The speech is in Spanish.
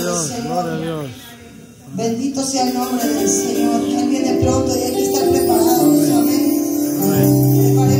Dios, Gloria a Dios. Bendito sea el nombre del Señor. Él viene pronto y hay que estar preparados. Amén. Amén.